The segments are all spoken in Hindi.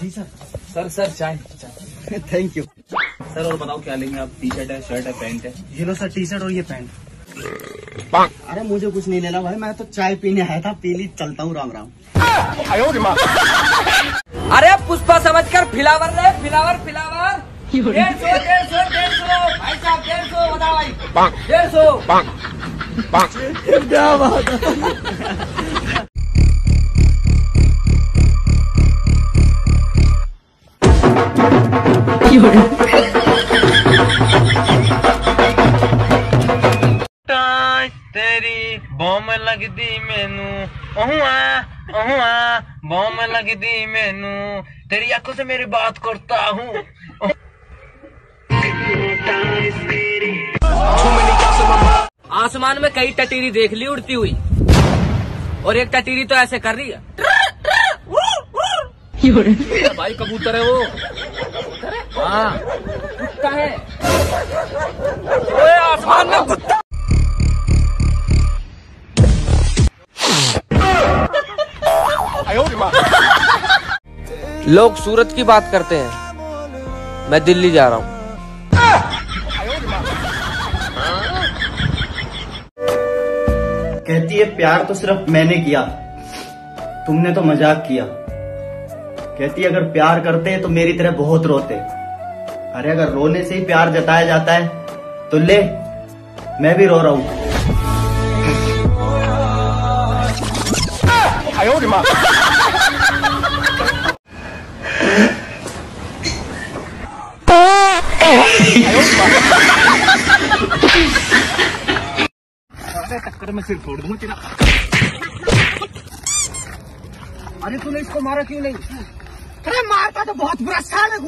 जी सर सर सर चाय थैंक यू सर और बताओ क्या लेंगे आप? टी शर्ट है शर्ट है पैंट है? ये लो सर टी शर्ट और ये पैंट अरे मुझे कुछ नहीं लेना भाई मैं तो चाय पीने आया था पीली चलता हूँ राम राम। अरे पुष्पा समझ कर फिलावर ले फिलावर फिलावर। डेढ़ सौ डेढ़ सौ डेढ़ सौ। भाई साहब डेढ़ सौ भाई। डेढ़ सौ। तेरी बॉम लगदी मैनू। ओहुआ ओहुआ बॉम लगदी मैनू। तेरी आँखों से मेरी बात करता हूँ। आसमान में कई टटीरी देख ली, उड़ती हुई। और एक टटीरी तो ऐसे कर रही है। भाई कबूतर है वो। हाँ कुत्ता है। आसमान में कुत्ता। लोग सूरत की बात करते हैं। मैं दिल्ली जा रहा हूँ। कहती है, प्यार तो सिर्फ़ मैंने किया, तुमने तो मज़ाक किया। कहती अगर प्यार करते तो मेरी तरह बहुत रोते अरे, अगर रोने से ही प्यार जताया जाता है तो ले, मैं भी रो रहा हूँ। अरे मैं सिर फोड़ दूँगा तेरा। अरे तूने इसको मारा क्यों नहीं? अरे मारता तो बहुत बुरा साल है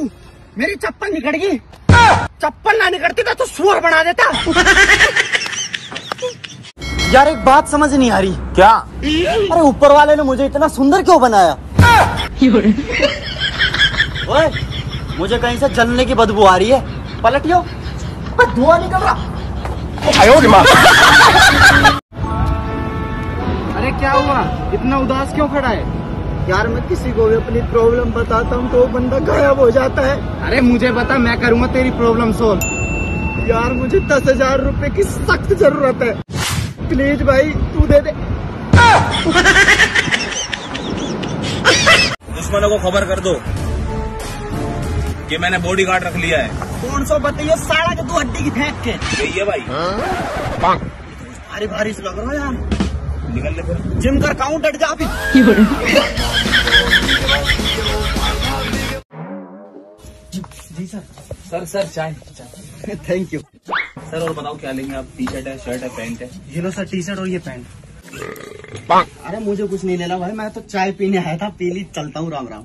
मेरी चप्पल निकट गई। चप्पल ना निकलती तो सुअर बना देता। यार एक बात समझ नहीं आ रही। क्या? अरे ऊपर वाले ने मुझे इतना सुंदर क्यों बनाया? ओए, मुझे कहीं से जलने की बदबू आ रही है। पलटियो। धुआँ निकल रहा। इतना उदास क्यों खड़ा है? यार मैं किसी को भी अपनी प्रॉब्लम बताता हूँ तो वो बंदा गायब हो जाता है। अरे मुझे बता मैं करूँगा तेरी प्रॉब्लम सोल्व यार मुझे दस हज़ार रूपए की सख्त ज़रूरत है। प्लीज़ भाई तू दे दे। दुश्मनों को खबर कर दो कि मैंने बॉडी गार्ड रख लिया है। कौन सौ बताइए साड़ा के तू हड्डी की फेंक के। है भाई। भारी भारी से लग रहा है यार। जिम कर काउंट अट जा जी सर। सर सर चाय। थैंक यू सर और बताओ क्या लेंगे आप? टी शर्ट है शर्ट है पैंट है? ये लो सर टी शर्ट और ये पैंट अरे मुझे कुछ नहीं लेना भाई। मैं तो चाय पीने आया था पी ली चलता हूँ राम राम।